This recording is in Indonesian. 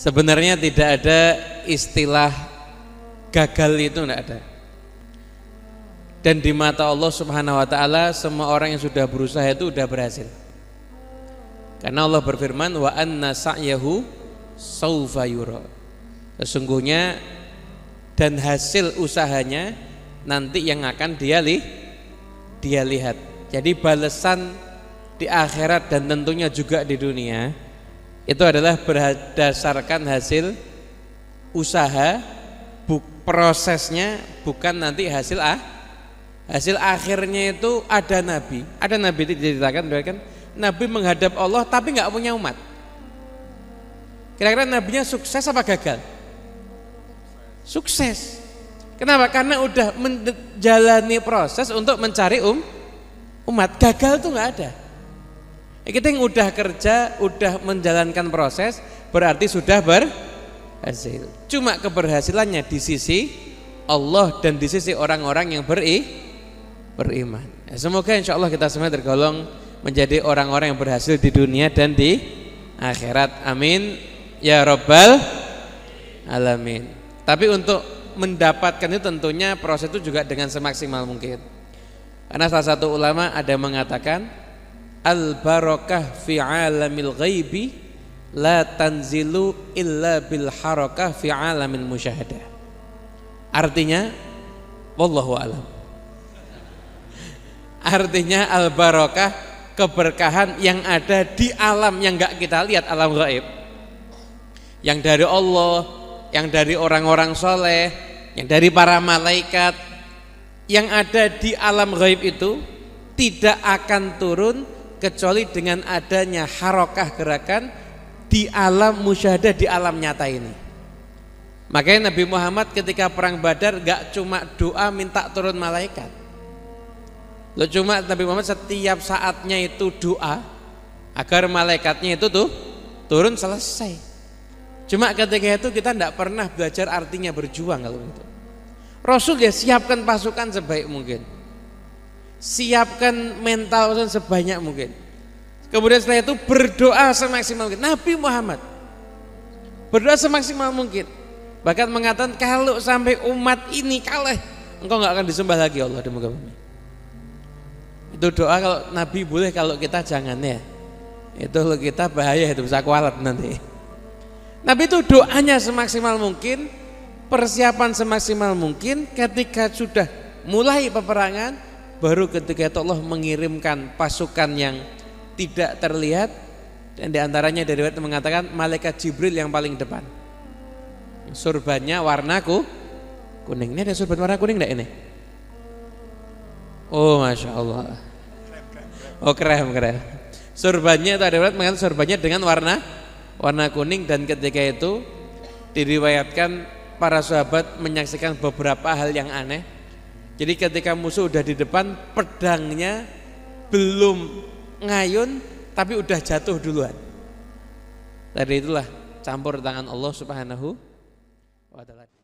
Sebenarnya tidak ada istilah gagal itu tidak ada. Dan di mata Allah Subhanahu wa taala semua orang yang sudah berusaha itu sudah berhasil. Karena Allah berfirman wa anna sa'yahu saufa yura. Sesungguhnya dan hasil usahanya nanti yang akan dia li, dia lihat. Jadi balasan di akhirat dan tentunya juga di dunia itu adalah berdasarkan hasil usaha bu, prosesnya bukan nanti hasil ah hasil akhirnya itu ada nabi. Ada nabi itu diceritakan kan? Nabi menghadap Allah tapi nggak punya umat. Kira-kira nabinya sukses apa gagal? Sukses. Kenapa? Karena udah menjalani proses untuk mencari um umat. Gagal tuh nggak ada kita yang udah kerja, udah menjalankan proses, berarti sudah berhasil. Cuma keberhasilannya di sisi Allah dan di sisi orang-orang yang beri, beriman. Ya, semoga insya Allah kita semua tergolong menjadi orang-orang yang berhasil di dunia dan di akhirat. Amin. Ya Rabbal Alamin. Tapi untuk mendapatkan itu tentunya proses itu juga dengan semaksimal mungkin. Karena salah satu ulama ada mengatakan al barakah fi alamil ghaibi la tanzilu illa bil harakah fi alamil musyahadah. Artinya wallahu alam. Artinya al barakah keberkahan yang ada di alam yang enggak kita lihat alam gaib. Yang dari Allah yang dari orang-orang soleh yang dari para malaikat yang ada di alam gaib itu tidak akan turun kecuali dengan adanya harokah gerakan di alam musyahadah di alam nyata ini. Makanya Nabi Muhammad ketika perang Badar gak cuma doa minta turun malaikat. Lo cuma Nabi Muhammad setiap saatnya itu doa agar malaikatnya itu tuh turun selesai. Cuma ketika itu kita tidak pernah belajar artinya berjuang kalau itu. Rasul ya siapkan pasukan sebaik mungkin siapkan mental sebanyak mungkin. Kemudian setelah itu berdoa semaksimal mungkin. Nabi Muhammad berdoa semaksimal mungkin. Bahkan mengatakan kalau sampai umat ini kalah, engkau nggak akan disembah lagi Allah di muka bumi. Itu doa kalau Nabi boleh kalau kita jangan ya. Itu kita bahaya itu bisa kualat nanti. Nabi itu doanya semaksimal mungkin, persiapan semaksimal mungkin ketika sudah mulai peperangan, baru ketika itu Allah mengirimkan pasukan yang tidak terlihat dan di antaranya dari waktu mengatakan malaikat Jibril yang paling depan. Surbannya warnaku kuning. Ini ada surban warna kuning enggak ini? Oh masya Allah. Oh keren keren surbannya itu ada waktu mengatakan surbannya dengan warna warna kuning dan ketika itu diriwayatkan para sahabat menyaksikan beberapa hal yang aneh jadi ketika musuh udah di depan, pedangnya belum ngayun tapi udah jatuh duluan. Dari itulah campur tangan Allah Subhanahu wa taala.